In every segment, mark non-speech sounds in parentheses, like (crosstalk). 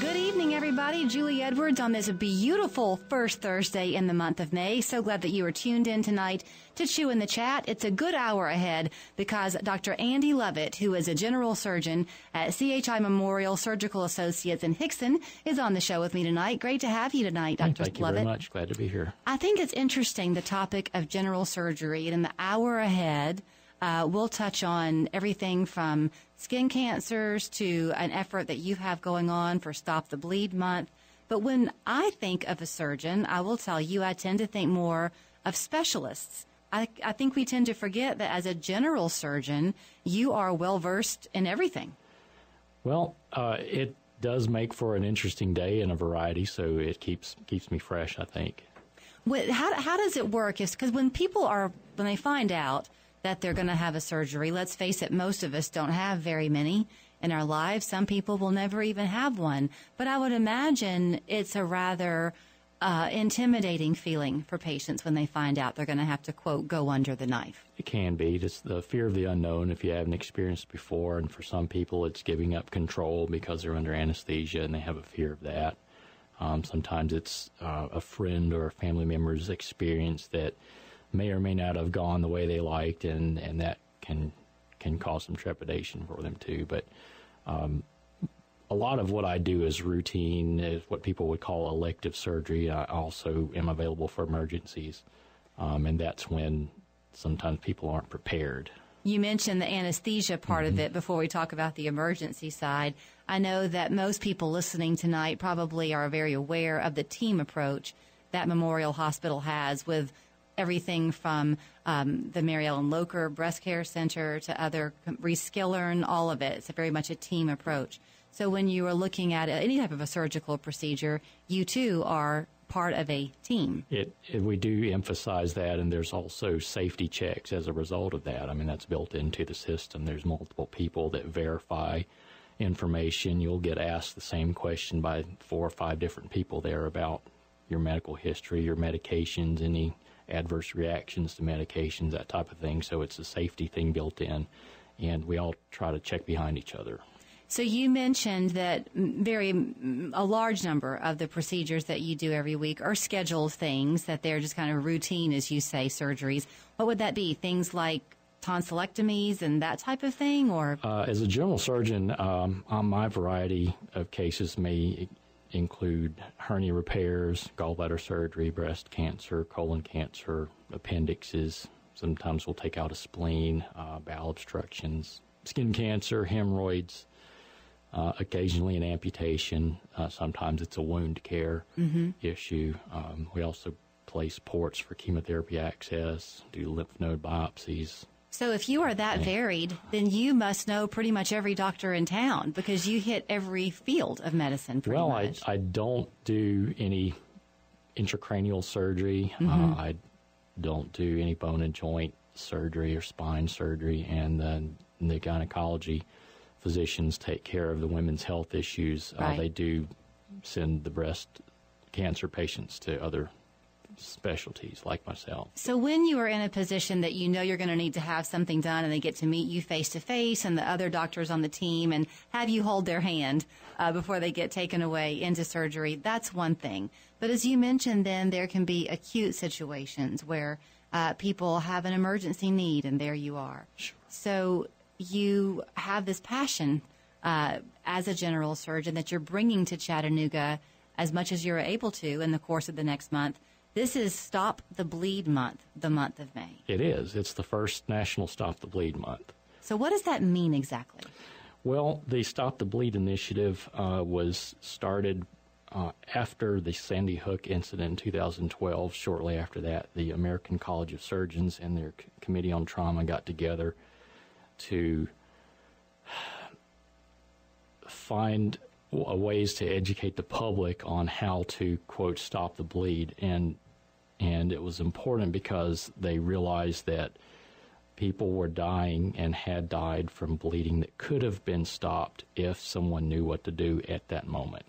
Good evening, everybody. Julie Edwards on this beautiful first Thursday in the month of May. So glad that you are tuned in tonight to Chewin' the Chatt. It's a good hour ahead because Dr. Andy Lovette, who is a general surgeon at CHI Memorial Surgical Associates in Hixson, is on the show with me tonight. Great to have you tonight, Dr. Thank you Lovette. very much. Glad to be here. I think it's interesting the topic of general surgery, and in the hour ahead, uh, we'll touch on everything from skin cancers to an effort that you have going on for Stop the Bleed Month. But when I think of a surgeon, I will tell you, I tend to think more of specialists. I, I think we tend to forget that as a general surgeon, you are well versed in everything. Well, uh, it does make for an interesting day and a variety, so it keeps keeps me fresh. I think. How, how does it work? Is because when people are, when they find out that they're going to have a surgery, let's face it, most of us don't have very many in our lives. Some people will never even have one. But I would imagine it's a rather uh, intimidating feeling for patients when they find out they're going to have to, quote, go under the knife. It can be just the fear of the unknown if you haven't experienced before, and for some people, it's giving up control because they're under anesthesia and they have a fear of that. Um, sometimes it's uh, a friend or a family member's experience that may or may not have gone the way they liked, and, and that can can cause some trepidation for them too. But um, a lot of what I do is routine, is what people would call elective surgery. I also am available for emergencies, um, and that's when sometimes people aren't prepared. You mentioned the anesthesia part of it before we talk about the emergency side. I know that most people listening tonight probably are very aware of the team approach that Memorial Hospital has with everything from um, the Mary Ellen Locher Breast Care Center to other Rees Skillern, all of it. It's very much a team approach. So when you are looking at any type of a surgical procedure, you too are part of a team. It, it we do emphasize that, and there's also safety checks as a result of that. I mean, that's built into the system. There's multiple people that verify information. You'll get asked the same question by four or five different people there about your medical history, your medications, any adverse reactions to medications, that type of thing. So it's a safety thing built in, and we all try to check behind each other. So you mentioned that very a large number of the procedures that you do every week are scheduled things that they're just kind of routine, as you say, surgeries. What would that be? Things like tonsillectomies and that type of thing, or Uh, as a general surgeon, um, on my variety of cases may include hernia repairs, gallbladder surgery, breast cancer, colon cancer, appendixes. Sometimes we'll take out a spleen, uh, bowel obstructions, skin cancer, hemorrhoids. Uh, occasionally an amputation. Uh, sometimes it's a wound care issue. Um, we also place ports for chemotherapy access, do lymph node biopsies, so if you are that varied, then you must know pretty much every doctor in town because you hit every field of medicine. Pretty well, much. I, I don't do any intracranial surgery. Mm-hmm. Uh, I don't do any bone and joint surgery or spine surgery, and then the gynecology physicians take care of the women's health issues. Uh, they do send the breast cancer patients to other specialties like myself. So when you are in a position that you know you're going to need to have something done and they get to meet you face to face and the other doctors on the team and have you hold their hand uh, before they get taken away into surgery, that's one thing. But as you mentioned, then there can be acute situations where uh, people have an emergency need and there you are. Sure. So you have this passion uh, as a general surgeon that you're bringing to Chattanooga as much as you're able to in the course of the next month. This is Stop the Bleed Month, the month of May. It is. It's the first National Stop the Bleed Month. So, what does that mean exactly? Well, the Stop the Bleed initiative uh, was started uh, after the Sandy Hook incident in 2012. Shortly after that, the American College of Surgeons and their c- Committee on Trauma got together to find ways to educate the public on how to quote stop the bleed and and it was important because they realized that people were dying and had died from bleeding that could have been stopped if someone knew what to do at that moment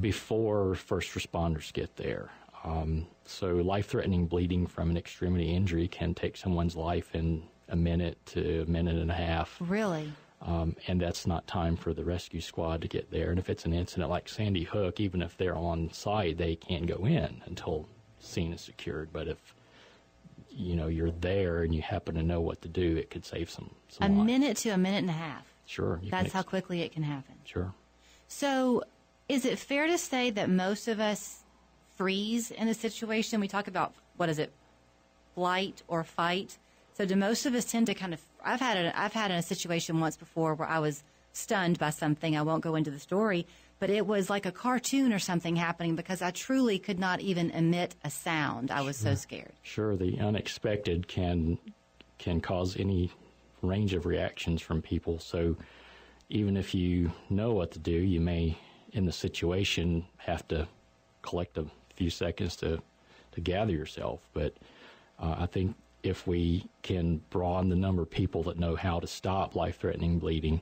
before first responders get there. Um, so, life threatening bleeding from an extremity injury can take someone's life in a minute to a minute and a half. Really? Um, and that's not time for the rescue squad to get there. And if it's an incident like Sandy Hook, even if they're on site, they can't go in until scene is secured. But if you know you're there and you happen to know what to do, it could save some. some a lives. minute to a minute and a half. Sure. That's how quickly it can happen. Sure. So, is it fair to say that most of us freeze in a situation? We talk about what is it, flight or fight. So, do most of us tend to kind of? I've had a, I've had a situation once before where I was stunned by something. I won't go into the story, but it was like a cartoon or something happening because I truly could not even emit a sound. I was so scared. Sure, the unexpected can can cause any range of reactions from people. So even if you know what to do, you may, in the situation, have to collect a few seconds to to gather yourself. But uh, I think if we can broaden the number of people that know how to stop life-threatening bleeding,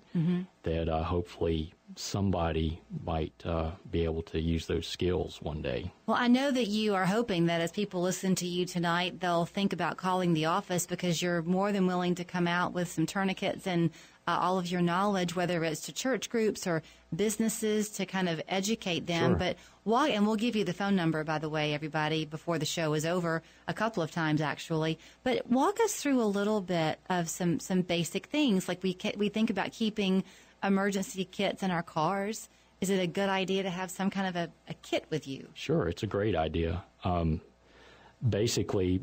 that uh, hopefully somebody might uh, be able to use those skills one day. Well, I know that you are hoping that as people listen to you tonight, they'll think about calling the office because you're more than willing to come out with some tourniquets and uh, all of your knowledge, whether it's to church groups or businesses to kind of educate them. Sure. But why, and we'll give you the phone number, by the way, everybody, before the show is over, a couple of times actually. But walk us through a little bit of some, some basic things. Like we, we think about keeping emergency kits in our cars. Is it a good idea to have some kind of a, a kit with you? Sure, it's a great idea. Um, basically,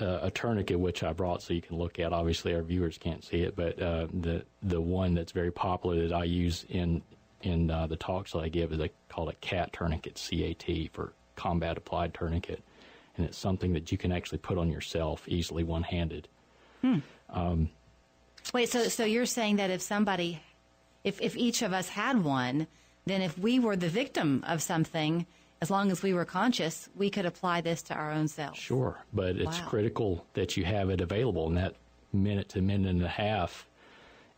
uh, a tourniquet, which I brought so you can look at. Obviously, our viewers can't see it, but uh, the the one that's very popular that I use in in uh, the talks that I give is a, called a CAT tourniquet, CAT for combat applied tourniquet, and it's something that you can actually put on yourself easily one handed. Hmm. Wait, so so you're saying that if somebody, if if each of us had one, then if we were the victim of something, as long as we were conscious, we could apply this to our own selves. Sure, but it's Wow. critical that you have it available, and that minute to minute and a half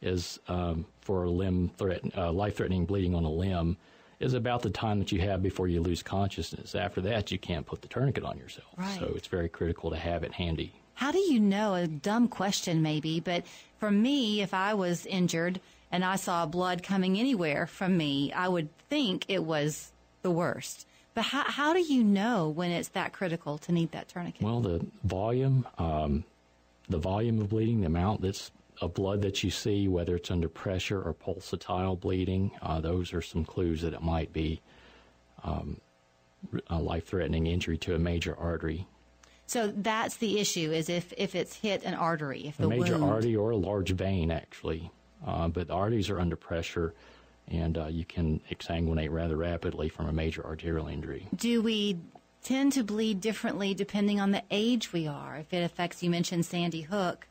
is um, for a limb threat, uh, life-threatening bleeding on a limb, is about the time that you have before you lose consciousness. After that, you can't put the tourniquet on yourself, Right. so it's very critical to have it handy. How do you know? A dumb question, maybe, but for me, if I was injured and I saw blood coming anywhere from me, I would think it was the worst. But how, how do you know when it's that critical to need that tourniquet? Well, the volume, um, the volume of bleeding, the amount that's of blood that you see, whether it's under pressure or pulsatile bleeding, uh, those are some clues that it might be um, a life-threatening injury to a major artery, so that's the issue: is if if it's hit an artery, if a the major wound. artery or a large vein, actually. Uh, but the arteries are under pressure, and uh, you can exsanguinate rather rapidly from a major arterial injury. Do we tend to bleed differently depending on the age we are? If it affects, you mentioned Sandy Hook.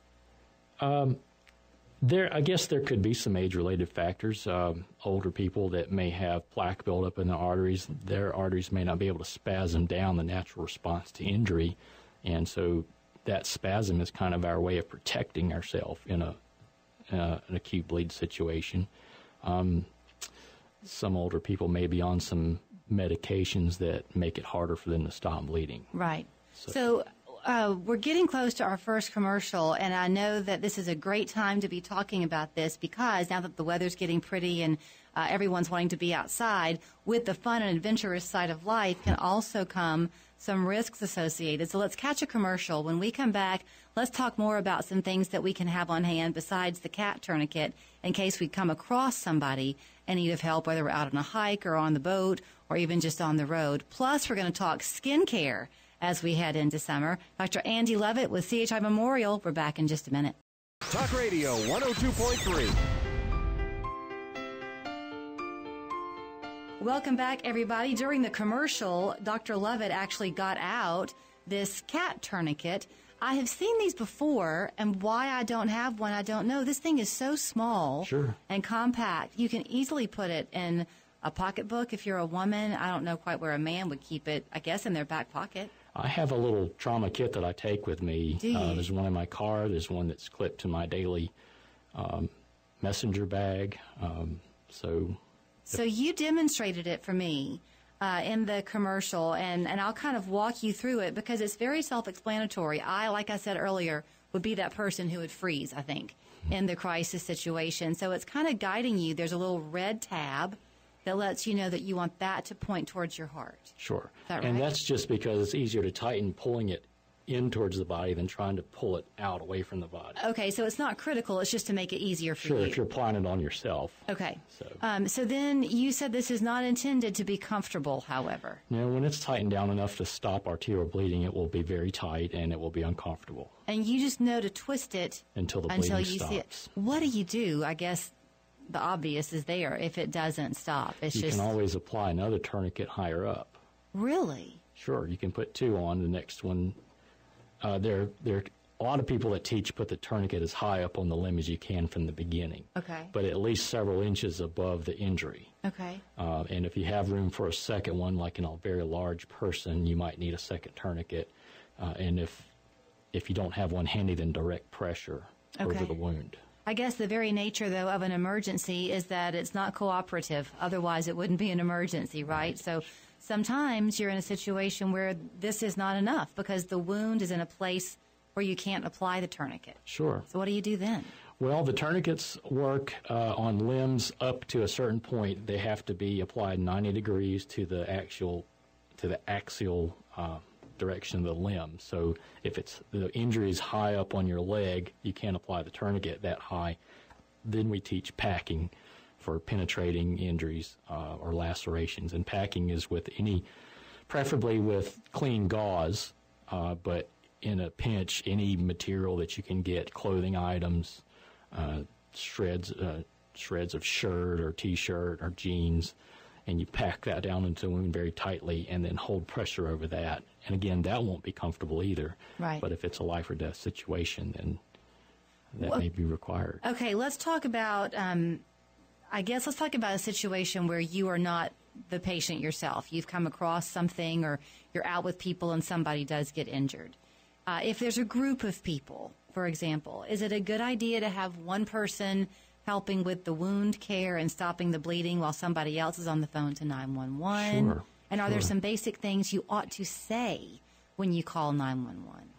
There, I guess there could be some age-related factors. Um, older people that may have plaque buildup in the arteries, their arteries may not be able to spasm down the natural response to injury, and so that spasm is kind of our way of protecting ourselves in a uh, an acute bleed situation. Um, some older people may be on some medications that make it harder for them to stop bleeding. Right. So, uh, we're getting close to our first commercial, and I know that this is a great time to be talking about this because now that the weather's getting pretty and uh, everyone's wanting to be outside, with the fun and adventurous side of life can also come some risks associated. So let's catch a commercial. When we come back, let's talk more about some things that we can have on hand besides the cat tourniquet in case we come across somebody in need of help, whether we're out on a hike or on the boat or even just on the road. Plus, we're going to talk skincare as we head into summer. Dr. Andy Lovette with CHI Memorial. We're back in just a minute. Talk Radio 102.3. Welcome back, everybody. During the commercial, Dr. Lovette actually got out this cat tourniquet. I have seen these before, and why I don't have one, I don't know. This thing is so small Sure. and compact. You can easily put it in a pocketbook if you're a woman. I don't know quite where a man would keep it, I guess, in their back pocket. I have a little trauma kit that I take with me. Uh, there's one in my car. There's one that's clipped to my daily um, messenger bag. Um, so So you demonstrated it for me uh, in the commercial, and, and I'll kind of walk you through it because it's very self-explanatory. I, like I said earlier, would be that person who would freeze, I think, in the crisis situation. So it's kind of guiding you. There's a little red tab that lets you know that you want that to point towards your heart. Sure. that And right? that's just because it's easier to tighten pulling it in towards the body than trying to pull it out away from the body. Okay, so it's not critical. It's just to make it easier for Sure, you. Sure, if you're applying it on yourself. Okay. So- Um, so then you said this is not intended to be comfortable, however. Now, when it's tightened down enough to stop arterial bleeding, it will be very tight and it will be uncomfortable And you just know to twist it until the until bleeding you stops. see it. What do you do? I guess the obvious is there if it doesn't stop. It's just You just can always apply another tourniquet higher up. really Sure, you can put two on. The next one, uh, there, there, a lot of people that teach put the tourniquet as high up on the limb as you can from the beginning. Okay. But at least several inches above the injury. okay. Uh, and if you have room for a second one, like in a very large person, you might need a second tourniquet. Uh, and if if you don't have one handy, then direct pressure Okay. over the wound. I guess the very nature, though, of an emergency is that it's not cooperative. Otherwise, it wouldn't be an emergency, right? So sometimes you're in a situation where this is not enough because the wound is in a place where you can't apply the tourniquet. Sure. So what do you do then? Well, the tourniquets work uh, on limbs up to a certain point. They have to be applied 90 degrees to the actual, to the axial uh, direction of the limb. So if it's the injury is high up on your leg, you can't apply the tourniquet that high. Then we teach packing for penetrating injuries uh, or lacerations, and packing is with any, preferably with clean gauze, uh, but in a pinch, any material that you can get, clothing items, uh, shreds, uh, shreds of shirt or t-shirt or jeans, and you pack that down into the wound very tightly, and then hold pressure over that. And again, that won't be comfortable either. Right. But if it's a life or death situation, then that Well- may be required. Okay, let's talk about. Um, I guess let's talk about a situation where you are not the patient yourself. You've come across something, or you're out with people, and somebody does get injured. Uh, if there's a group of people, for example, is it a good idea to have one person helping with the wound care and stopping the bleeding while somebody else is on the phone to 911? Sure, And are there some basic things you ought to say when you call 911?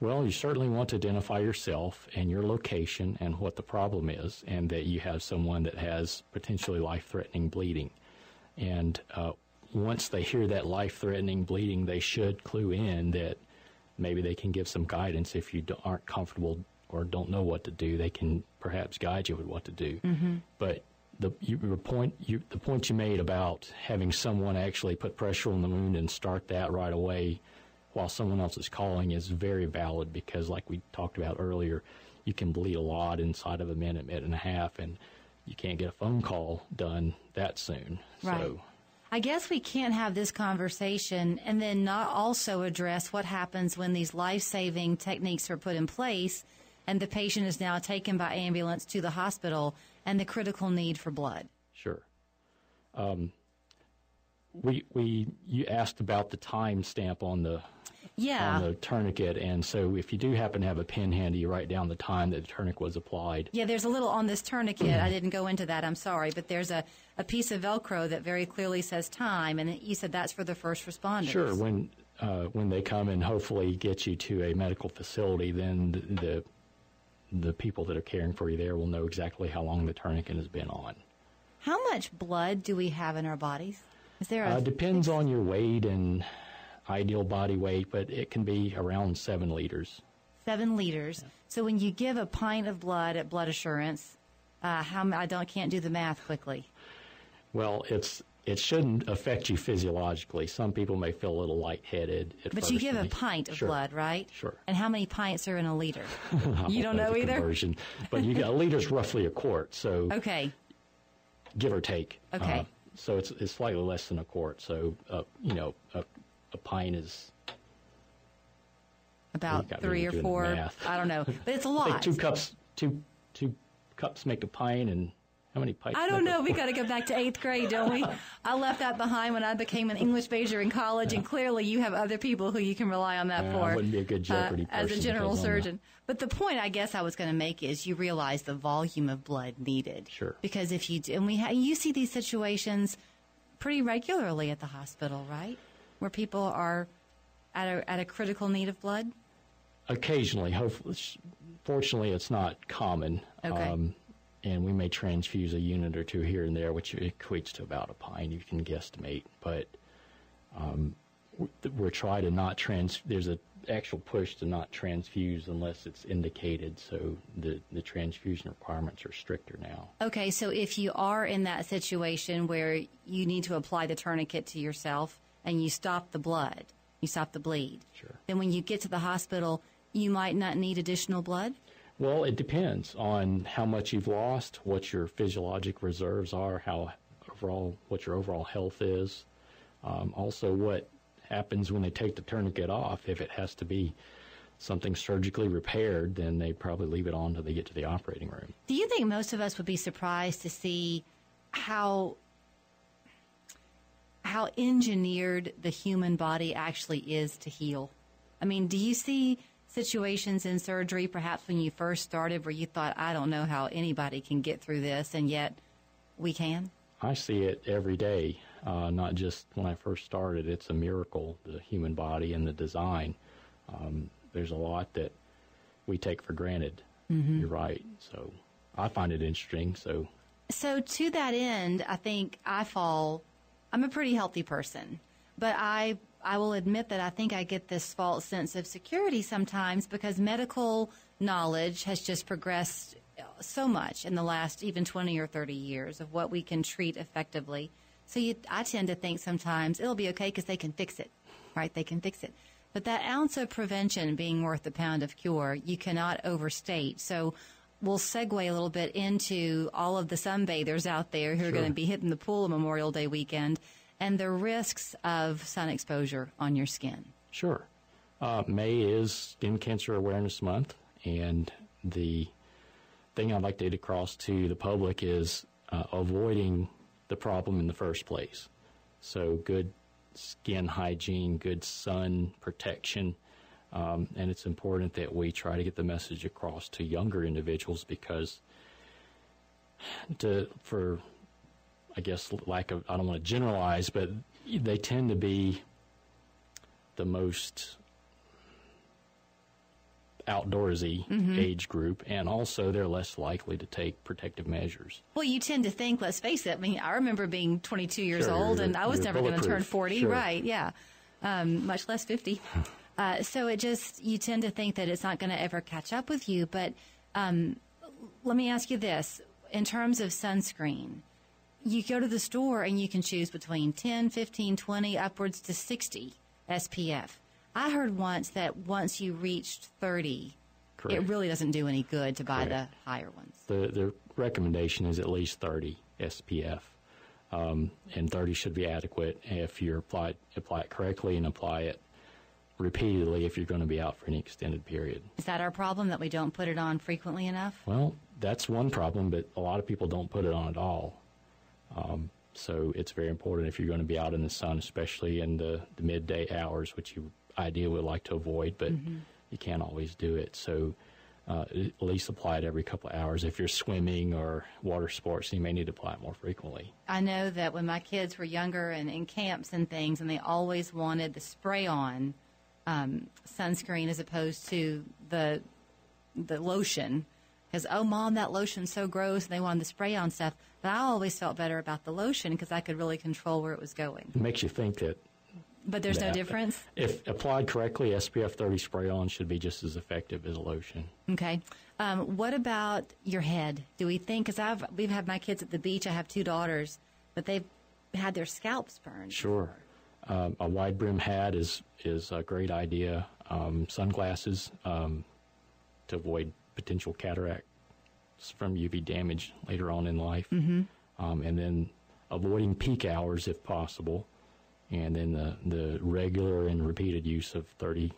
Well, you certainly want to identify yourself and your location and what the problem is, and that you have someone that has potentially life threatening bleeding. And uh, once they hear that life threatening bleeding, they should clue in that maybe they can give some guidance. If you aren't comfortable or don't know what to do, they can perhaps guide you with what to do. Mm-hmm. But the your point, you, the point you made about having someone actually put pressure on the wound and start that right away while someone else is calling is very valid because, like we talked about earlier, you can bleed a lot inside of a minute, minute and a half, and you can't get a phone call done that soon. Right. So, I guess we can't have this conversation and then not also address what happens when these life saving techniques are put in place and the patient is now taken by ambulance to the hospital and the critical need for blood. sure. Um, we we you asked about the time stamp on the Yeah. on the tourniquet, and so if you do happen to have a pen handy, you write down the time that the tourniquet was applied. Yeah, there's a little on this tourniquet. I didn't go into that. I'm sorry, but there's a, a piece of Velcro that very clearly says time, and you said that's for the first responders. Sure. When uh, when they come and hopefully get you to a medical facility, then the, the the people that are caring for you there will know exactly how long the tourniquet has been on. How much blood do we have in our bodies? Is there a Uh, depends on your weight and ideal body weight, but it can be around seven liters. seven liters? So when you give a pint of blood at Blood Assurance, uh, how I don't can't do the math quickly. Well, it's it shouldn't affect you physiologically. Some people may feel a little lightheaded at But first. you give a pint of Sure. blood, right? Sure. And how many pints are in a liter? (laughs) You don't know the either? Conversion, but you get a liter's roughly a quart, so Okay. give or take. Okay. Uh, so it's it's slightly less than a quart. So uh, you know, a, a pint is About three or four. I don't know. But it's a (laughs) lot. two cups. Two two cups make a pint, and how many pints? I don't know. We quart? got to go back to eighth grade, don't we? (laughs) I left that behind when I became an English major in college, and clearly you have other people who you can rely on that Yeah, for. uh, wouldn't be a good Jeopardy as a general because I'm a- surgeon. But the point I guess I was going to make is you realize the volume of blood needed. Sure. Because if you do, and we ha- you see these situations pretty regularly at the hospital, right? Where people are at a at a critical need of blood. occasionally, hopefully, fortunately, it's not common. Okay. And we may transfuse a unit or two here and there, which equates to about a pint. You can guesstimate, but um, we- we're trying to not trans. There's an actual push to not transfuse unless it's indicated. So the the transfusion requirements are stricter now. Okay, so if you are in that situation where you need to apply the tourniquet to yourself and you stop the blood, you stop the bleed, Sure. then when you get to the hospital, you might not need additional blood? Well, it depends on how much you've lost, what your physiologic reserves are, how overall what your overall health is. Um, also, what happens when they take the tourniquet off. If it has to be something surgically repaired, then they probably leave it on until they get to the operating room. Do you think most of us would be surprised to see how how engineered the human body actually is to heal? I mean, do you see situations in surgery perhaps when you first started where you thought, I don't know how anybody can get through this and yet we can? I see it every day, uh, not just when I first started. It's a miracle, the human body and the design. Um, there's a lot that we take for granted. You're right. So I find it interesting. So So to that end, I think I fall. I'm a pretty healthy person, but I I will admit that I think I get this false sense of security sometimes because medical knowledge has just progressed so much in the last even 20 or 30 years of what we can treat effectively. So you, I tend to think sometimes it'll be okay because they can fix it, right? They can fix it. But that ounce of prevention being worth a pound of cure, you cannot overstate. So we'll segue a little bit into all of the sunbathers out there who are going to be hitting the pool Memorial Day weekend and the risks of sun exposure on your skin. Sure. Uh, May is Skin Cancer Awareness Month, and the thing I'd like to get across to the public is uh, avoiding the problem in the first place. So, good skin hygiene, good sun protection, um, and it's important that we try to get the message across to younger individuals because to for I guess lack of I don't want to generalize, but they tend to be the most outdoorsy age group, and also they're less likely to take protective measures. Well, you tend to think, let's face it. I mean, I remember being 22 years Sure, old, and I was never going to turn 40, Sure. right? Yeah, um, much less 50. (laughs) Uh, so it just you tend to think that it's not going to ever catch up with you. But um, let me ask you this: in terms of sunscreen, you go to the store and you can choose between 10, 15, 20, upwards to 60 SPF. I heard once that once you reached 30, it really doesn't do any good to buy Correct. the higher ones. The the recommendation is at least 30 SPF, um, and 30 should be adequate if you apply apply it correctly and apply it repeatedly if you're going to be out for an extended period. Is that our problem that we don't put it on frequently enough? Well, that's one problem, but a lot of people don't put it on at all. Um, so it's very important if you're going to be out in the sun, especially in the, the midday hours, which you ideally would like to avoid, but you can't always do it. So uh, at least apply it every couple of hours. If you're swimming or water sports, you may need to apply it more frequently. I know that when my kids were younger and in camps and things, and they always wanted the spray on um, sunscreen as opposed to the the lotion. Because oh, mom, that lotion's so gross, and they wanted the spray on stuff. But I always felt better about the lotion because I could really control where it was going. It makes you think that But there's no difference. if applied correctly, SPF 30 spray on should be just as effective as a lotion. Okay. Um, what about your head? Do we think? Because I've we've had my kids at the beach. I have two daughters, but they've had their scalps burned. Sure. Um, a wide brim hat is is a great idea. Um, sunglasses um, to avoid potential cataracts from UV damage later on in life, mm-hmm. um, and then avoiding peak hours if possible, and then the the regular and repeated use of 30,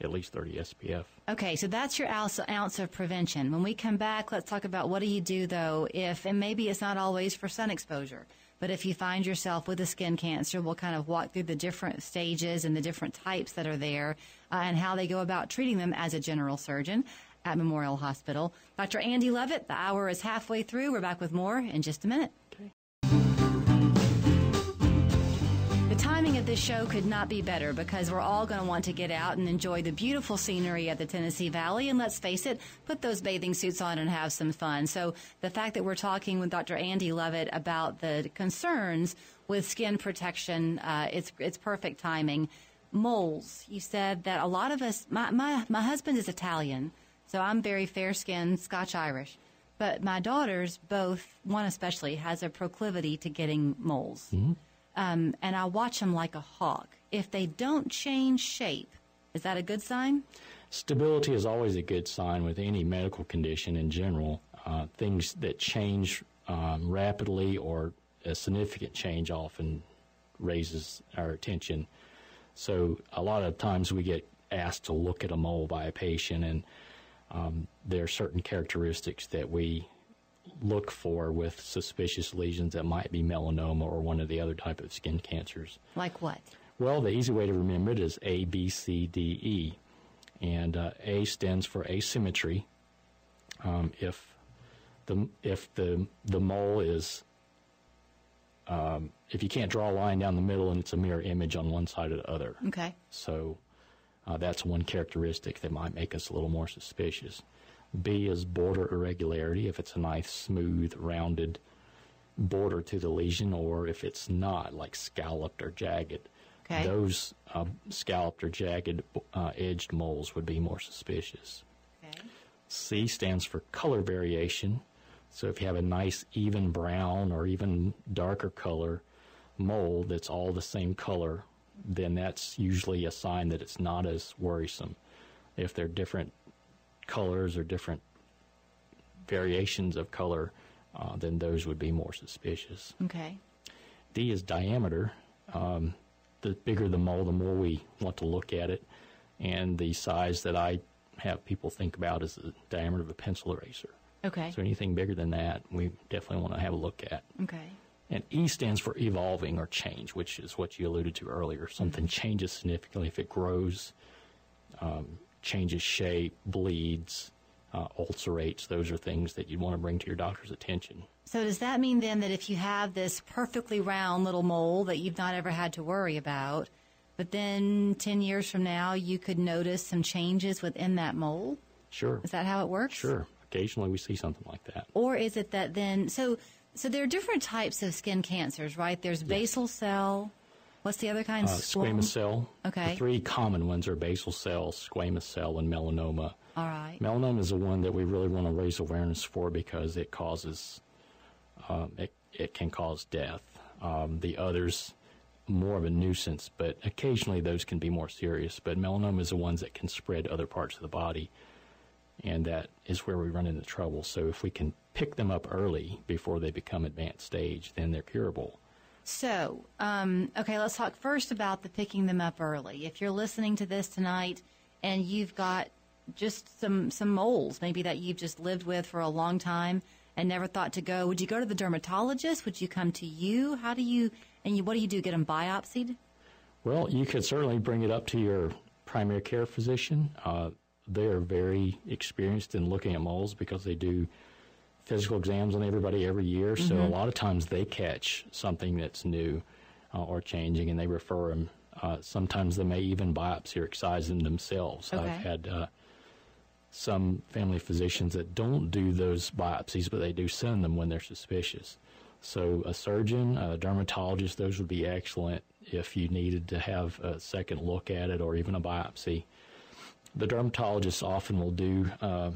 at least 30 SPF. Okay, so that's your ounce, ounce of prevention. When we come back, let's talk about what do you do though if, and maybe it's not always for sun exposure, but if you find yourself with a skin cancer, we'll kind of walk through the different stages and the different types that are there uh, and how they go about treating them as a general surgeon at Memorial Hospital. Dr. Andy Lovette, the hour is halfway through. We're back with more in just a minute. The timing of this show could not be better because we're all going to want to get out and enjoy the beautiful scenery of the Tennessee Valley. And let's face it, put those bathing suits on and have some fun. So the fact that we're talking with Dr. Andy Lovette about the concerns with skin protection, uh, it's, it's perfect timing. Moles, you said that a lot of us, my, my, my husband is Italian, so I'm very fair skinned, Scotch Irish. But my daughters, both, one especially, has a proclivity to getting moles. Mm-hmm. Um, and I watch them like a hawk. If they don't change shape, is that a good sign? Stability is always a good sign with any medical condition in general. Uh, things that change um, rapidly or a significant change often raises our attention. So a lot of times we get asked to look at a mole by a patient, and um, there are certain characteristics that we look for with suspicious lesions that might be melanoma or one of the other type of skin cancers. Like what? Well, the easy way to remember it is A, B, C, D, E. And uh, A stands for asymmetry. Um, if the if the the mole is um, if you can't draw a line down the middle and it's a mirror image on one side or the other. Okay. So uh, that's one characteristic that might make us a little more suspicious. B is border irregularity, if it's a nice, smooth, rounded border to the lesion, or if it's not, like scalloped or jagged. Okay. Those uh, scalloped or jagged uh, edged moles would be more suspicious. Okay. C stands for color variation. So if you have a nice, even brown or even darker color mole that's all the same color, then that's usually a sign that it's not as worrisome. If they're different colors or different variations of color, uh, then those would be more suspicious. Okay. D is diameter. Um, the bigger the mole, the more we want to look at it. And the size that I have people think about is the diameter of a pencil eraser. Okay. So anything bigger than that, we definitely want to have a look at. Okay. And E stands for evolving or change, which is what you alluded to earlier. Something changes significantly if it grows, um, changes shape, bleeds, uh, ulcerates. Those are things that you'd want to bring to your doctor's attention. So does that mean then that if you have this perfectly round little mole that you've not ever had to worry about, but then 10 years from now you could notice some changes within that mole? Sure. Is that how it works? Sure. Occasionally we see something like that. Or is it that then so so there are different types of skin cancers, right? There's basal cell, What's the other kind? Uh, squamous cell. Okay. The three common ones are basal cell, squamous cell, and melanoma. All right. Melanoma is the one that we really want to raise awareness for because it causes, um, it, it can cause death. Um, the others, more of a nuisance, but occasionally those can be more serious. But melanoma is the ones that can spread to other parts of the body, and that is where we run into trouble. So if we can pick them up early before they become advanced stage, then they're curable. So, um, okay, let's talk first about the picking them up early. If you're listening to this tonight and you've got just some some moles, maybe that you've just lived with for a long time and never thought to go, would you go to the dermatologist? Would you come to you? How do you and you, what do you do? Get them biopsied? Well, you could certainly bring it up to your primary care physician. Uh, they are very experienced in looking at moles because they do physical exams on everybody every year, mm-hmm. so a lot of times they catch something that's new uh, or changing, and they refer them. Uh, sometimes they may even biopsy or excise them themselves. Okay. I've had uh, some family physicians that don't do those biopsies, but they do send them when they're suspicious. So a surgeon, a dermatologist, those would be excellent if you needed to have a second look at it or even a biopsy. The dermatologist often will do uh,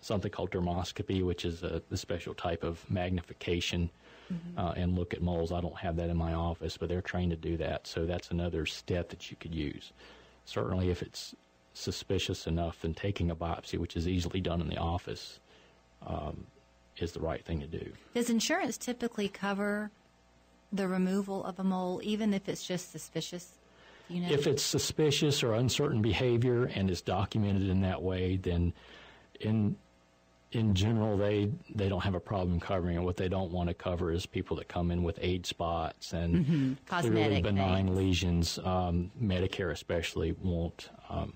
something called dermoscopy, which is a, a special type of magnification mm-hmm. uh, and look at moles. I don't have that in my office, but they're trained to do that. So that's another step that you could use. Certainly, if it's suspicious enough, then taking a biopsy, which is easily done in the office, um, is the right thing to do. Does insurance typically cover the removal of a mole, even if it's just suspicious? You know? If it's suspicious or uncertain behavior and is documented in that way, then in in general, they they don't have a problem covering it. What they don't want to cover is people that come in with age spots and mm-hmm. clearly benign things. lesions. Um, Medicare especially won't um,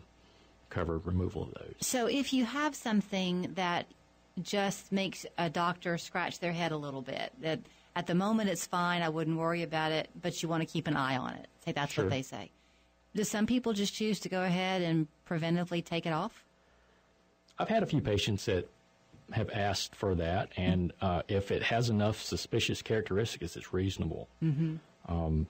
cover removal of those. So if you have something that just makes a doctor scratch their head a little bit, that at the moment it's fine, I wouldn't worry about it, but you want to keep an eye on it. Say that's Sure. what they say. Do some people just choose to go ahead and preventively take it off? I've had a few patients that have asked for that, and uh, if it has enough suspicious characteristics, it's reasonable. Um,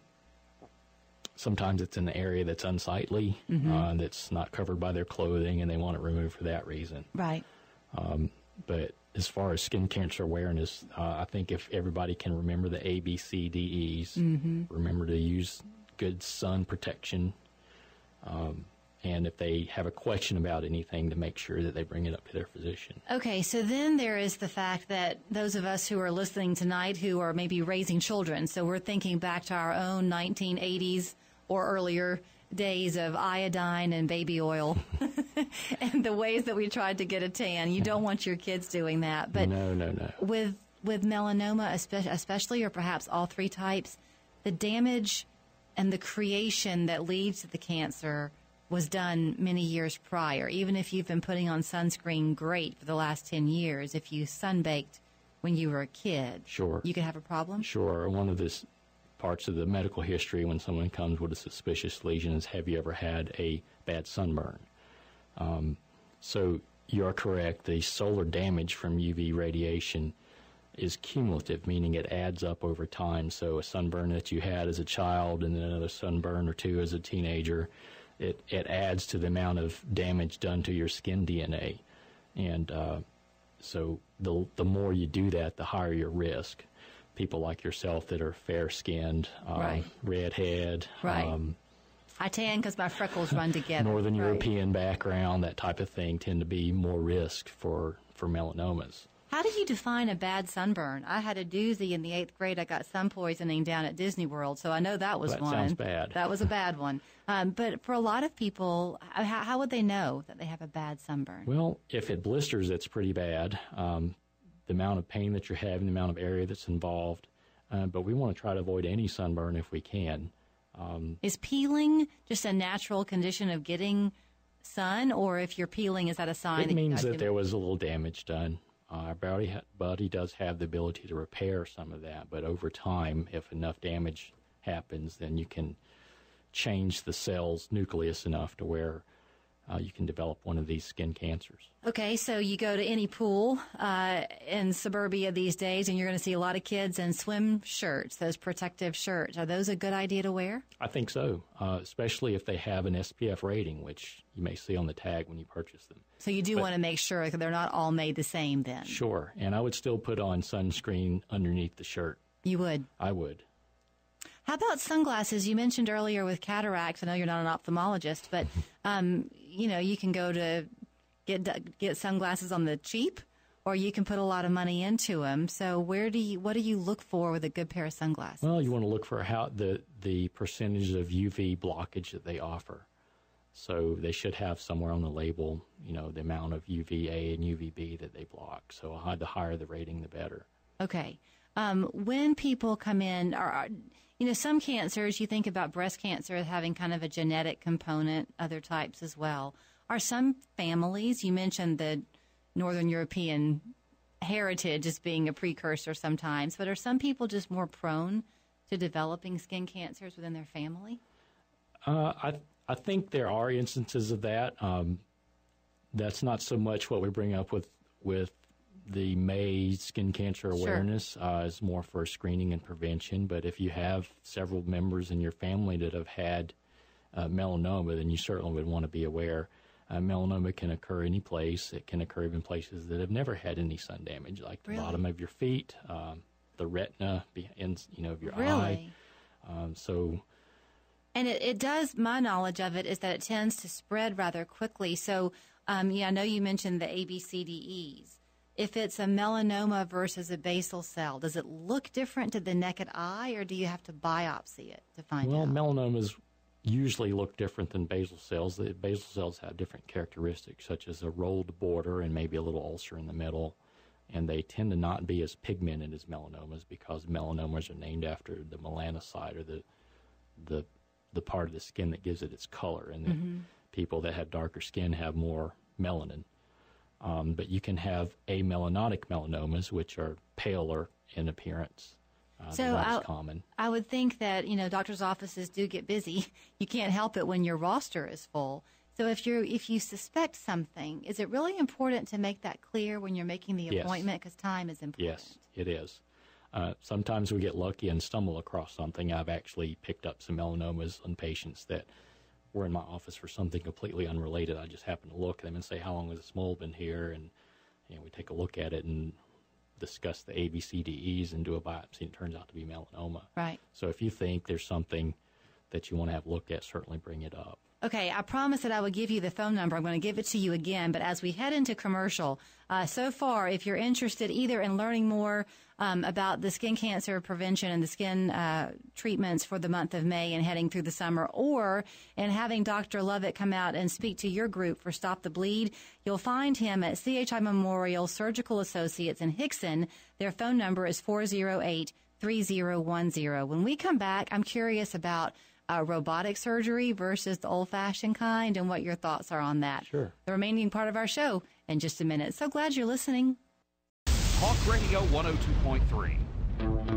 sometimes it's in the area that's unsightly, uh, that's not covered by their clothing, and they want it removed for that reason. Right. But as far as skin cancer awareness, uh, I think if everybody can remember the A, B, C, D, E's, remember to use good sun protection, um, and if they have a question about anything, to make sure that they bring it up to their physician. Okay, so then there is the fact that those of us who are listening tonight who are maybe raising children, so we're thinking back to our own 1980s or earlier days of iodine and baby oil (laughs) and the ways that we tried to get a tan. You don't want your kids doing that. But no, no, no. with with melanoma especially or perhaps all three types, the damage and the creation that leads to the cancer was done many years prior. Even if you've been putting on sunscreen great for the last 10 years, if you sunbaked when you were a kid, Sure. you could have a problem. Sure. One of the parts of the medical history when someone comes with a suspicious lesion is have you ever had a bad sunburn? Um, so you're correct. The solar damage from UV radiation is cumulative, meaning it adds up over time. So a sunburn that you had as a child and then another sunburn or two as a teenager, it, it adds to the amount of damage done to your skin DNA. And uh, so the the more you do that, the higher your risk. People like yourself that are fair skinned, um, Right. redhead, Right. um, I tan because my freckles run together. Northern Right. European background, that type of thing, tend to be more risk for, for melanomas. How do you define a bad sunburn? I had a doozy in the eighth grade. I got sun poisoning down at Disney World, so I know that was That one. sounds bad. That was a bad one. Um, but for a lot of people, how, how would they know that they have a bad sunburn? Well, if it blisters, that's pretty bad. Um, the amount of pain that you're having, the amount of area that's involved. Uh, but we want to try to avoid any sunburn if we can. Is peeling just a natural condition of getting sun, or if you're peeling, is that a sign It that means that there was a little damage done. Uh, our body, ha- body does have the ability to repair some of that, but over time, if enough damage happens, then you can change the cell's nucleus enough to where uh, you can develop one of these skin cancers. Okay, so you go to any pool uh, in suburbia these days, and you're going to see a lot of kids in swim shirts, those protective shirts. Are those a good idea to wear? I think so, uh, especially if they have an SPF rating, which you may see on the tag when you purchase them. So you do But- want to make sure that they're not all made the same. Then Sure, and I would still put on sunscreen underneath the shirt. you would. I would. How about sunglasses? You mentioned earlier with cataracts. I know you're not an ophthalmologist, but um, you know you can go to get get sunglasses on the cheap, or you can put a lot of money into them. So where do you what do you look for with a good pair of sunglasses? Well, you want to look for how the the percentage of UV blockage that they offer. So they should have somewhere on the label, you know, the amount of UVA and UVB that they block. So the higher the rating, the better. Okay. Um, when people come in, are, are you know some cancers? You think about breast cancer as having kind of a genetic component, other types as well. Are some families? You mentioned the Northern European heritage as being a precursor sometimes, but are some people just more prone to developing skin cancers within their family? Uh, I I think there are instances of that. Um, that's not so much what we bring up with with the May skin cancer Sure. awareness. Uh, is more for screening and prevention. But if you have several members in your family that have had uh, melanoma, then you certainly would want to be aware. Uh, melanoma can occur any place. It can occur even places that have never had any sun damage, like the Really? bottom of your feet, um, the retina, in, you know, of your eye. Really? Um, so And it, it does, my knowledge of it is that it tends to spread rather quickly. So, um, yeah, I know you mentioned the ABCDEs. If it's a melanoma versus a basal cell, does it look different to the naked eye or do you have to biopsy it to find Well, out? melanomas usually look different than basal cells. The basal cells have different characteristics, such as a rolled border and maybe a little ulcer in the middle. And they tend to not be as pigmented as melanomas because melanomas are named after the melanocyte or the the the part of the skin that gives it its color. And the mm-hmm. people that have darker skin have more melanin. Um, but you can have amelanotic melanomas, which are paler in appearance. Uh, So I- common. I would think that you know doctors' offices do get busy. (laughs) You can't help it when your roster is full. So if you if you suspect something, is it really important to make that clear when you're making the appointment because time is important? Yes, it is. Uh, sometimes we get lucky and stumble across something. I've actually picked up some melanomas on patients that were in my office for something completely unrelated. I just happened to look at them and say, "How long has this mole been here?" And you know, we take a look at it and discuss the ABCDEs and do a biopsy. And it turns out to be melanoma. Right. So if you think there's something that you want to have looked at, certainly bring it up. Okay, I promised that I would give you the phone number. I'm going to give it to you again. But as we head into commercial, uh, so far, if you're interested either in learning more um, about the skin cancer prevention and the skin uh, treatments for the month of May and heading through the summer, or in having Dr. Lovette come out and speak to your group for Stop the Bleed, you'll find him at CHI Memorial Surgical Associates in Hixson. Their phone number is 408 3010. When we come back, I'm curious about uh, robotic surgery versus the old fashioned kind and what your thoughts are on that. Sure. The remaining part of our show in just a minute. So glad you're listening. Talk Radio 102.3.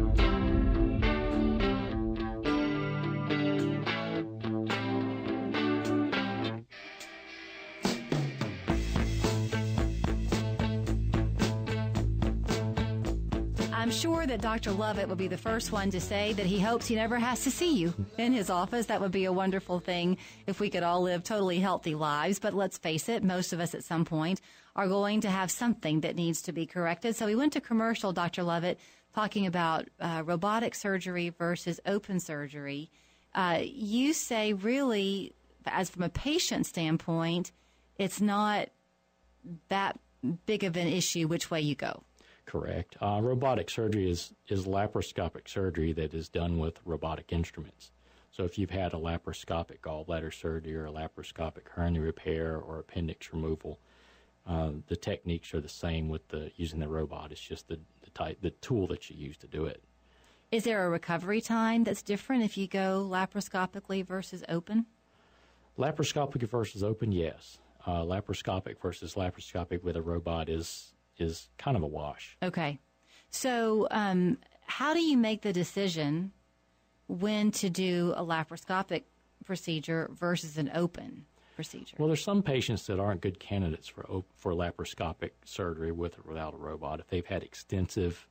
I'm sure that Dr. Lovette will be the first one to say that he hopes he never has to see you in his office. That would be a wonderful thing if we could all live totally healthy lives. But let's face it, most of us at some point are going to have something that needs to be corrected. So we went to commercial, Dr. Lovette, talking about uh, robotic surgery versus open surgery. Uh, you say really, as from a patient standpoint, it's not that big of an issue which way you go. Correct. Uh, robotic surgery is, is laparoscopic surgery that is done with robotic instruments. So if you've had a laparoscopic gallbladder surgery or a laparoscopic hernia repair or appendix removal, uh, the techniques are the same with the using the robot. It's just the, the type, the tool that you use to do it. Is there a recovery time that's different if you go laparoscopically versus open? Laparoscopic versus open, yes. Uh, laparoscopic versus laparoscopic with a robot is is kind of a wash. Okay. So, um, how do you make the decision when to do a laparoscopic procedure versus an open procedure? Well, there's some patients that aren't good candidates for op- for laparoscopic surgery with or without a robot. If they've had extensive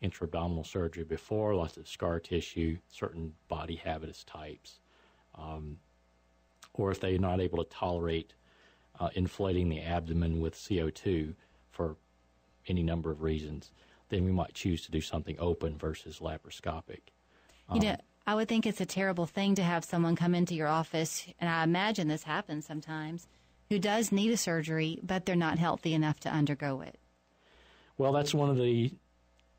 intra-abdominal surgery before, lots of scar tissue, certain body habitus types, um, or if they're not able to tolerate uh, inflating the abdomen with CO2 for any number of reasons, then we might choose to do something open versus laparoscopic. you um, know, I would think it's a terrible thing to have someone come into your office, and I imagine this happens sometimes, who does need a surgery, but they're not healthy enough to undergo it. Well, that's one of the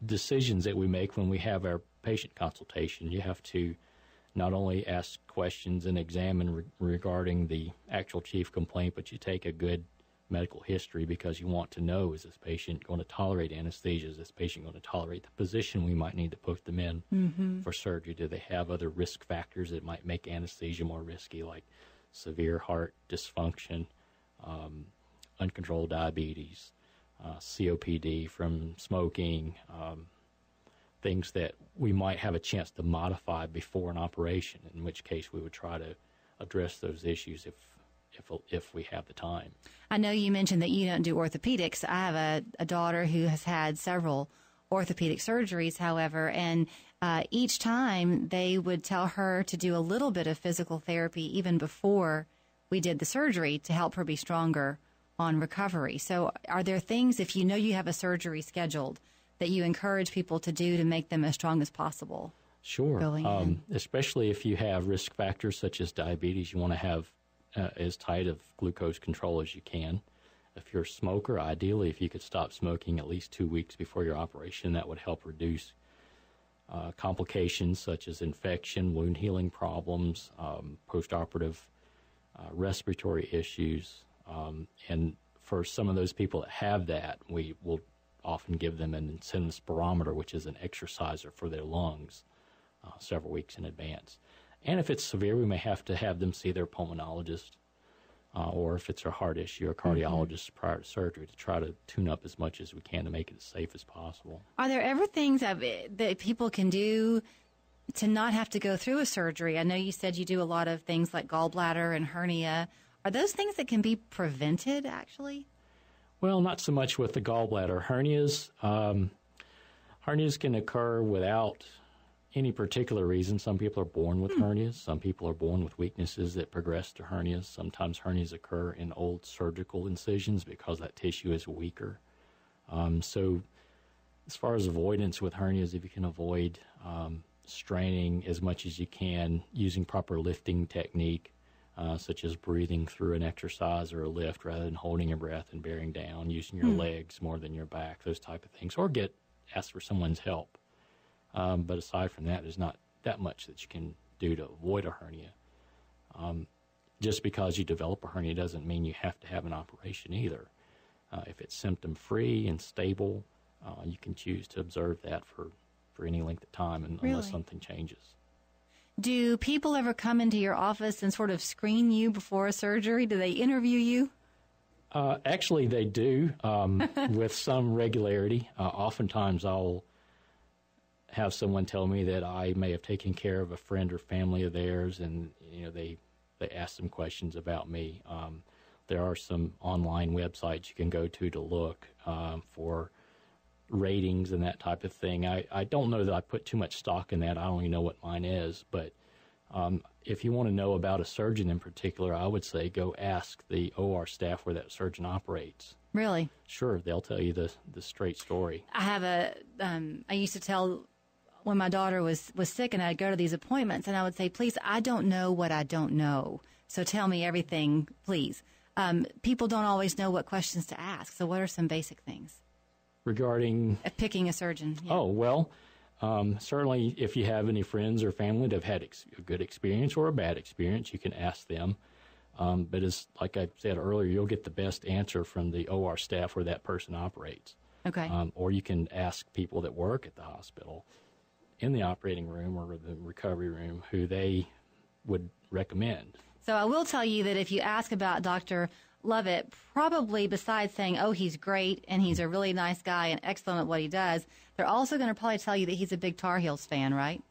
decisions that we make when we have our patient consultation. You have to not only ask questions and examine re- regarding the actual chief complaint, but you take a good medical history because you want to know is this patient going to tolerate anesthesia? Is this patient going to tolerate the position we might need to put them in for surgery? Do they have other risk factors that might make anesthesia more risky, like severe heart dysfunction, um, uncontrolled diabetes, uh, COPD from smoking, um, things that we might have a chance to modify before an operation, in which case we would try to address those issues if, if, if we have the time. I know you mentioned that you don't do orthopedics. I have a, a daughter who has had several orthopedic surgeries, however, and uh, each time they would tell her to do a little bit of physical therapy even before we did the surgery to help her be stronger on recovery. So, are there things, if you know you have a surgery scheduled, that you encourage people to do to make them as strong as possible? Sure. Um, especially if you have risk factors such as diabetes, you want to have uh, as tight of glucose control as you can. If you're a smoker, ideally, if you could stop smoking at least two weeks before your operation, that would help reduce uh, complications such as infection, wound healing problems, um, postoperative uh, respiratory issues. Um, and for some of those people that have that, we will often give them an incentive spirometer, which is an exerciser for their lungs, uh, several weeks in advance. And if it's severe, we may have to have them see their pulmonologist uh, or if it's a heart issue, a cardiologist prior to surgery to try to tune up as much as we can to make it as safe as possible. Are there ever things that, that people can do to not have to go through a surgery? I know you said you do a lot of things like gallbladder and hernia. Are those things that can be prevented actually? Well, not so much with the gallbladder. Hernias, um, hernias can occur without any particular reason. Some people are born with hmm. hernias. Some people are born with weaknesses that progress to hernias. Sometimes hernias occur in old surgical incisions because that tissue is weaker. Um, so, as far as avoidance with hernias, if you can avoid um, straining as much as you can using proper lifting technique, uh, such as breathing through an exercise or a lift rather than holding your breath and bearing down, using your hmm. legs more than your back, those type of things, or get ask for someone's help. Um, but aside from that, there's not that much that you can do to avoid a hernia. Um, just because you develop a hernia doesn't mean you have to have an operation either. Uh, if it's symptom free and stable, uh, you can choose to observe that for, for any length of time and, really? unless something changes. Do people ever come into your office and sort of screen you before a surgery? Do they interview you? Uh, actually, they do um, (laughs) with some regularity. Uh, oftentimes, I'll have someone tell me that I may have taken care of a friend or family of theirs, and you know they they ask some questions about me. Um, there are some online websites you can go to to look um, for ratings and that type of thing. I, I don't know that I put too much stock in that. I don't even know what mine is, but um, if you want to know about a surgeon in particular, I would say go ask the OR staff where that surgeon operates. Really? Sure, they'll tell you the the straight story. I have a. Um, I used to tell when my daughter was was sick and I'd go to these appointments and I would say, please, I don't know what I don't know. So tell me everything, please. Um, people don't always know what questions to ask. So what are some basic things? Regarding uh, picking a surgeon. Yeah. Oh, well, um, certainly if you have any friends or family that have had ex- a good experience or a bad experience, you can ask them. Um, but as like I said earlier, you'll get the best answer from the OR staff where that person operates. Okay. Um, or you can ask people that work at the hospital in the operating room or the recovery room who they would recommend. So I will tell you that if you ask about Dr. Lovette, probably besides saying, oh, he's great and he's a really nice guy and excellent at what he does, they're also going to probably tell you that he's a big Tar Heels fan, right?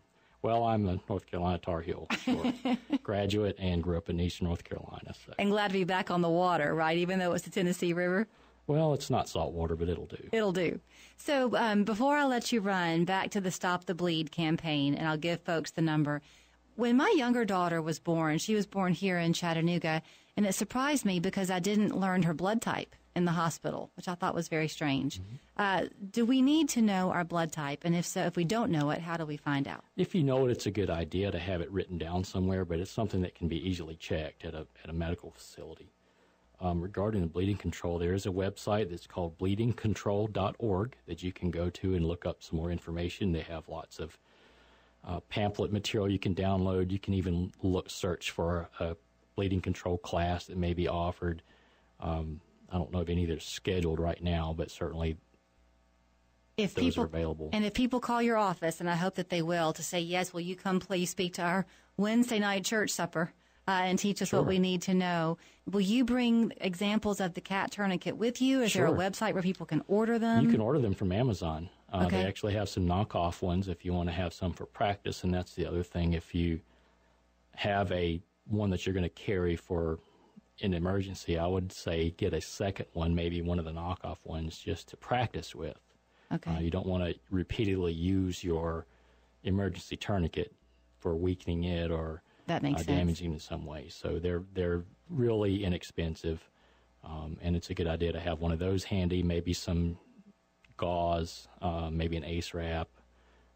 Well, I'm a North Carolina Tar Heel (laughs) graduate and grew up in Eastern North Carolina. So. And glad to be back on the water, right? Even though it's the Tennessee River? Well, it's not salt water, but it'll do. It'll do. So um, before I let you run, back to the Stop the Bleed campaign, and I'll give folks the number. When my younger daughter was born, she was born here in Chattanooga, and it surprised me because I didn't learn her blood type in the hospital, which I thought was very strange. Mm-hmm. Uh, do we need to know our blood type? And if so, if we don't know it, how do we find out? If you know it, it's a good idea to have it written down somewhere, but it's something that can be easily checked at a, at a medical facility um, regarding the bleeding control, there is a website that's called bleedingcontrol.org that you can go to and look up some more information. They have lots of uh, pamphlet material you can download. You can even look search for a, bleeding control class that may be offered. Um, I don't know if any that are scheduled right now, but certainly if those people, are available. And if people call your office, and I hope that they will, to say, yes, will you come please speak to our Wednesday night church supper? Uh, and teach us sure. what we need to know. Will you bring examples of the cat tourniquet with you? Is sure. there a website where people can order them? You can order them from Amazon. Uh, okay. They actually have some knockoff ones if you want to have some for practice, and that's the other thing. If you have a one that you're going to carry for an emergency, I would say get a second one, maybe one of the knockoff ones, just to practice with. Okay. Uh, you don't want to repeatedly use your emergency tourniquet for weakening it or that makes uh, damaging in some way. So they're they're really inexpensive, um, and it's a good idea to have one of those handy. Maybe some gauze, uh, maybe an ace wrap,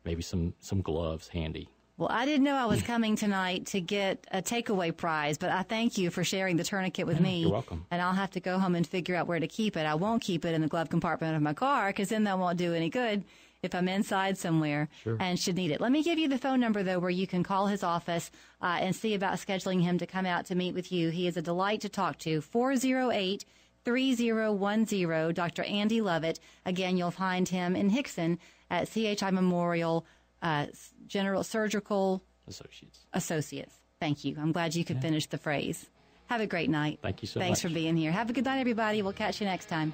maybe some some gloves handy. Well, I didn't know I was coming tonight to get a takeaway prize, but I thank you for sharing the tourniquet with me. You're welcome. And I'll have to go home and figure out where to keep it. I won't keep it in the glove compartment of my car because then that won't do any good if I'm inside somewhere sure. and should need it. Let me give you the phone number though, where you can call his office uh, and see about scheduling him to come out to meet with you. He is a delight to talk to. 408 3010, Dr. Andy Lovette. Again, you'll find him in Hixson at CHI Memorial uh, General Surgical Associates. Associates. Thank you. I'm glad you could yeah. finish the phrase. Have a great night. Thank you so Thanks much. Thanks for being here. Have a good night, everybody. We'll catch you next time.